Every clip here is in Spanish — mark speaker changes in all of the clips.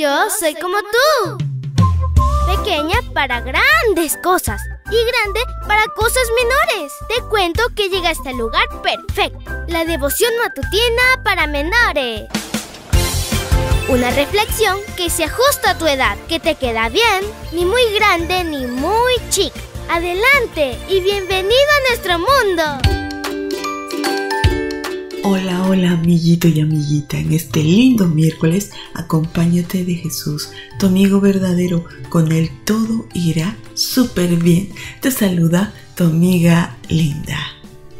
Speaker 1: Yo soy como tú. Pequeña para grandes cosas y grande para cosas menores. Te cuento que llega a este lugar perfecto. La devoción matutina para menores. Una reflexión que se ajusta a tu edad, que te queda bien, ni muy grande ni muy chic. Adelante y bienvenido a nuestro mundo.
Speaker 2: Hola, hola amiguito y amiguita, en este lindo miércoles acompáñate de Jesús, tu amigo verdadero, con él todo irá súper bien. Te saluda tu amiga linda.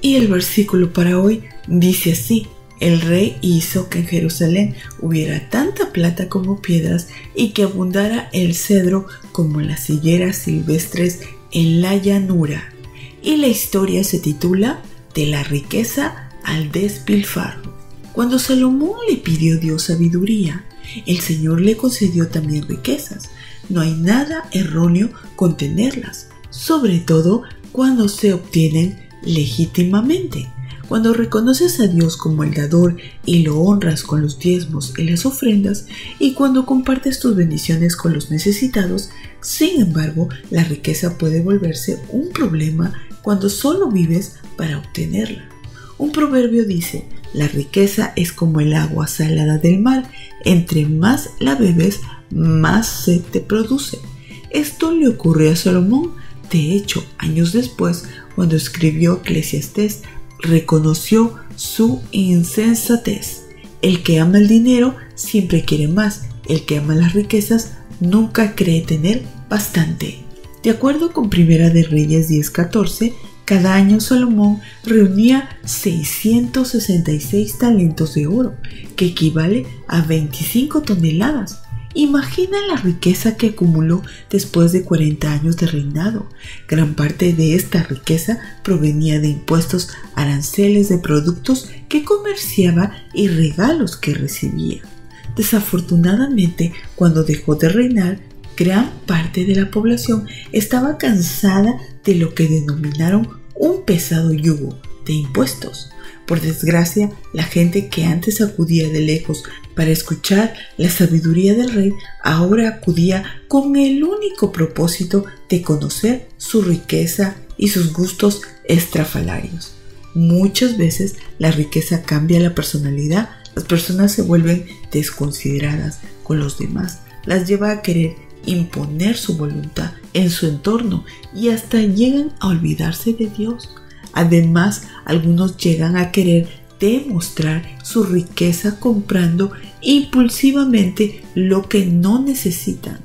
Speaker 2: Y el versículo para hoy dice así, el rey hizo que en Jerusalén hubiera tanta plata como piedras y que abundara el cedro como las higueras silvestres en la llanura. Y la historia se titula De la riqueza al despilfarro. Cuando Salomón le pidió Dios sabiduría, el Señor le concedió también riquezas. No hay nada erróneo con tenerlas, sobre todo cuando se obtienen legítimamente. Cuando reconoces a Dios como el dador y lo honras con los diezmos y las ofrendas, y cuando compartes tus bendiciones con los necesitados, sin embargo, la riqueza puede volverse un problema cuando solo vives para obtenerla. Un proverbio dice, la riqueza es como el agua salada del mar, entre más la bebes, más se te produce. Esto le ocurrió a Salomón. De hecho, años después, cuando escribió Eclesiastés, reconoció su insensatez. El que ama el dinero siempre quiere más. El que ama las riquezas nunca cree tener bastante. De acuerdo con Primera de Reyes 10:14, cada año Salomón reunía 666 talentos de oro, que equivale a 25 toneladas. Imagina la riqueza que acumuló después de 40 años de reinado. Gran parte de esta riqueza provenía de impuestos, aranceles de productos que comerciaba y regalos que recibía. Desafortunadamente, cuando dejó de reinar, gran parte de la población estaba cansada de lo que denominaron un pesado yugo de impuestos. Por desgracia, la gente que antes acudía de lejos para escuchar la sabiduría del rey, ahora acudía con el único propósito de conocer su riqueza y sus gustos estrafalarios. Muchas veces la riqueza cambia la personalidad, las personas se vuelven desconsideradas con los demás, las lleva a querer imponer su voluntad en su entorno y hasta llegan a olvidarse de Dios. Además, algunos llegan a querer demostrar su riqueza comprando impulsivamente lo que no necesitan.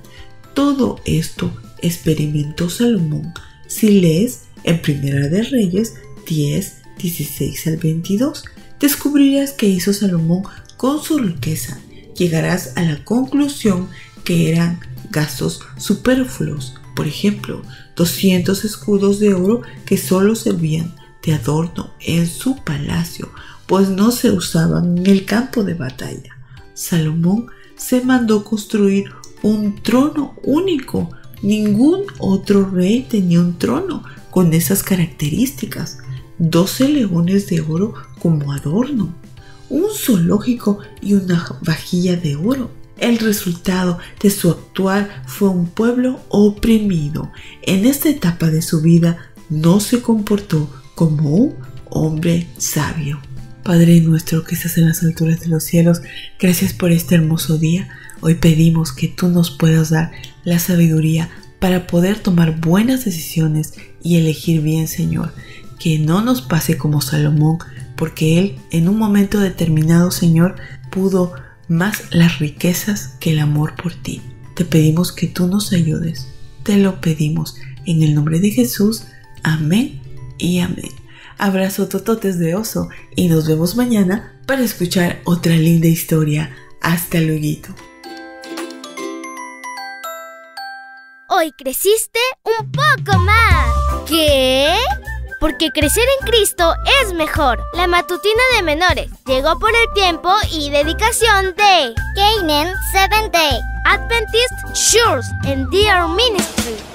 Speaker 2: Todo esto experimentó Salomón si lees en Primera de Reyes 10, 16 al 22. Descubrirás que hizo Salomón con su riqueza. Llegarás a la conclusión que eran gastos superfluos, por ejemplo, 200 escudos de oro que solo servían de adorno en su palacio, pues no se usaban en el campo de batalla. Salomón se mandó construir un trono único. Ningún otro rey tenía un trono con esas características. 12 leones de oro como adorno, un zoológico y una vajilla de oro el resultado de su actuar fue un pueblo oprimido. En esta etapa de su vida no se comportó como un hombre sabio. Padre nuestro que estás en las alturas de los cielos, gracias por este hermoso día. Hoy pedimos que tú nos puedas dar la sabiduría para poder tomar buenas decisiones y elegir bien, Señor. Que no nos pase como Salomón, porque él en un momento determinado, Señor, pudo más las riquezas que el amor por ti. Te pedimos que tú nos ayudes. Te lo pedimos en el nombre de Jesús. Amén y amén. Abrazo tototes de oso y nos vemos mañana para escuchar otra linda historia. Hasta luego.
Speaker 1: Hoy creciste un poco más. Porque crecer en Cristo es mejor. La matutina de menores llegó por el tiempo y dedicación de
Speaker 3: Canaan Seventh Day
Speaker 1: Adventist Shores and Dear Ministry.